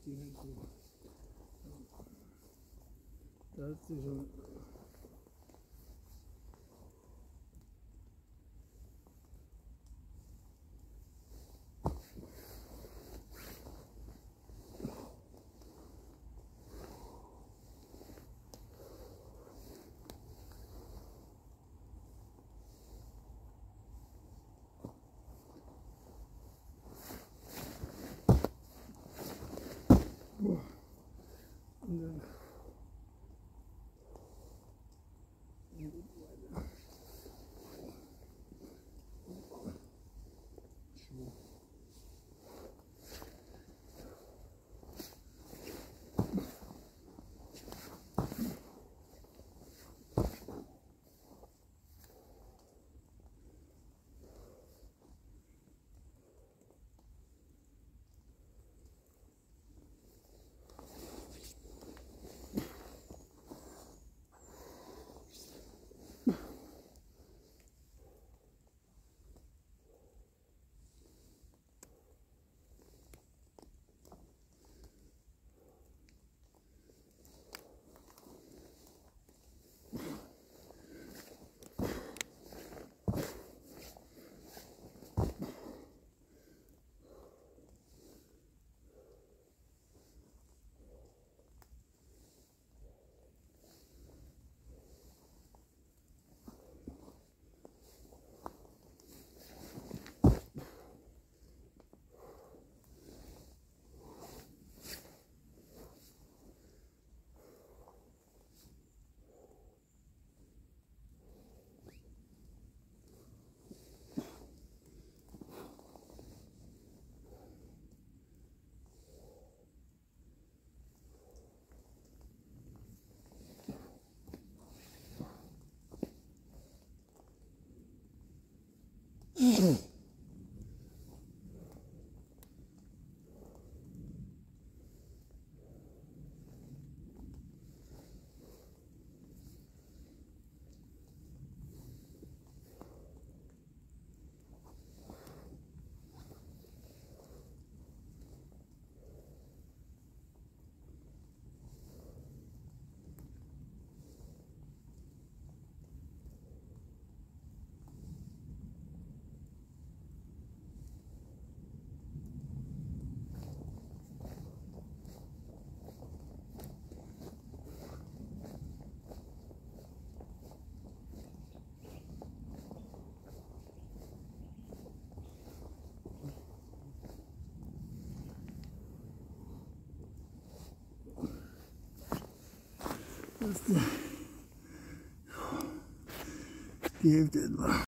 都没经验过。但是这种。哇， 这是，爹的了。